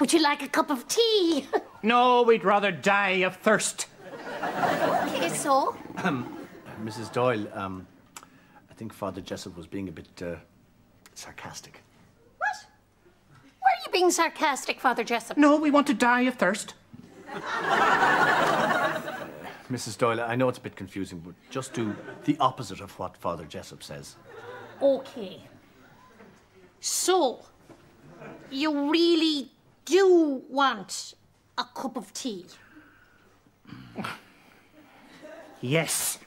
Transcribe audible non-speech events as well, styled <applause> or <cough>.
Would you like a cup of tea? <laughs> No, we'd rather die of thirst. okay, so? Mrs. Doyle, um, I think Father Jessup was being a bit uh, sarcastic. What? Why are you being sarcastic, Father Jessup? No, we want to die of thirst. Mrs. Doyle, I know it's a bit confusing, but just do the opposite of what Father Jessup says. Okay. So, you really do you want a cup of tea? Yes.